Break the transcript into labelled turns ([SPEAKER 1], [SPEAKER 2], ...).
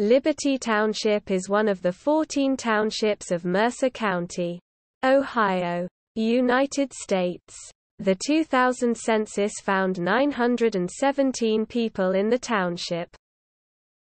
[SPEAKER 1] Liberty Township is one of the 14 townships of Mercer County, Ohio, United States. The 2000 census found 917 people in the township.